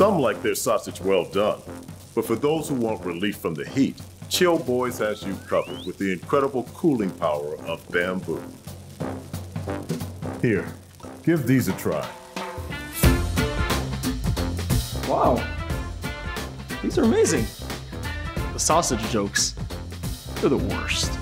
Some like their sausage well done, but for those who want relief from the heat, Chill Boys has you covered with the incredible cooling power of bamboo. Here, give these a try. Wow. These are amazing. The sausage jokes, they're the worst.